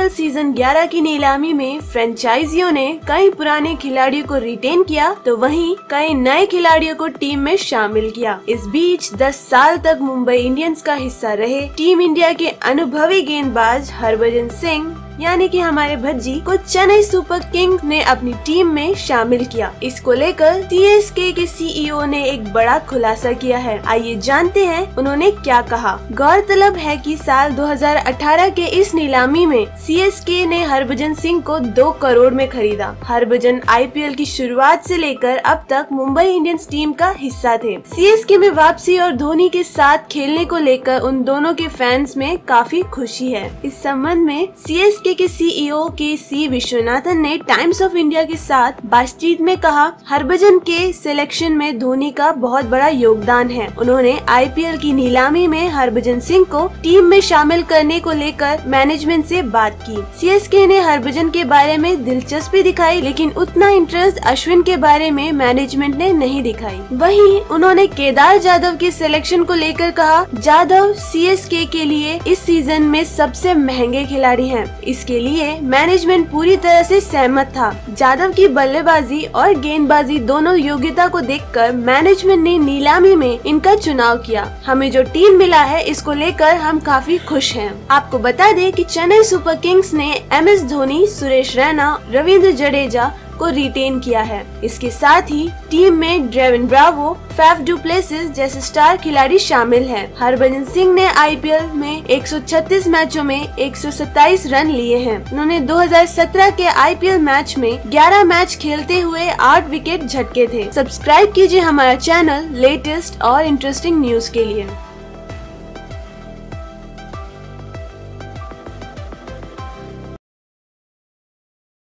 IPL season 11 की नीलामी में फ्रेंचाइजियों ने कई पुराने खिलाड़ियों को रिटेन किया तो वहीं कई नए खिलाड़ियों को टीम में शामिल किया। इस बीच 10 साल तक मुंबई इंडियंस का हिस्सा रहे टीम इंडिया के अनुभवी गेंदबाज हरभजन सिंह। यानी कि हमारे भज्जी को चेन्नई सुपर किंग ने अपनी टीम में शामिल किया। इसको लेकर सी के सीईओ ने एक बड़ा खुलासा किया है। आइए जानते हैं उन्होंने क्या कहा। गौरतलब है कि साल 2018 के इस नीलामी में सी ने हरभजन सिंह को दो करोड़ में खरीदा। हरभजन आईपीएल की शुरुआत से लेकर अब तक मुंबई इंडियंस टीम का हिस्सा थे। सी में वापसी और धोनी के साथ खेलने को लेकर उन दोनों के फैंस में काफ़ी खुशी है। इस संबंध में सी के सीईओ के सी विश्वनाथन ने टाइम्स ऑफ़ इंडिया के साथ बातचीत में कहा, हरभजन के सिलेक्शन में धोनी का बहुत बड़ा योगदान है। उन्होंने आईपीएल की नीलामी में हरभजन सिंह को टीम में शामिल करने को लेकर मैनेजमेंट से बात की। सीएसके ने हरभजन के बारे में दिलचस्पी दिखाई, लेकिन उतना इंटरेस्ट अश्विन के बारे में मैनेजमेंट ने नहीं दिखाई। वहीं उन्होंने केदार जाधव के सिलेक्शन को लेकर कहा, जाधव सीएसके के लिए इस सीज़न में सबसे महँगे खिलाड़ी हैं। इसके लिए मैनेजमेंट पूरी तरह से सहमत था जादव की बल्लेबाजी और गेंदबाजी दोनों योग्यता को देखकर मैनेजमेंट ने नीलामी में इनका चुनाव किया हमें जो टीम मिला है, इसको लेकर हम काफ़ी खुश हैं। आपको बता दें कि चेन्नई सुपर किंग्स ने एम एस धोनी, सुरेश रैना, रविंद्र जडेजा को रिटेन किया है। इसके साथ ही टीम में Dwayne Bravo Faf du Plessis जैसे स्टार खिलाड़ी शामिल हैं। हरभजन सिंह ने आईपीएल में 136 मैचों में 127 रन लिए हैं। उन्होंने 2017 के आईपीएल मैच में 11 मैच खेलते हुए 8 विकेट झटके थे। सब्सक्राइब कीजिए हमारा चैनल लेटेस्ट और इंटरेस्टिंग न्यूज़ के लिए।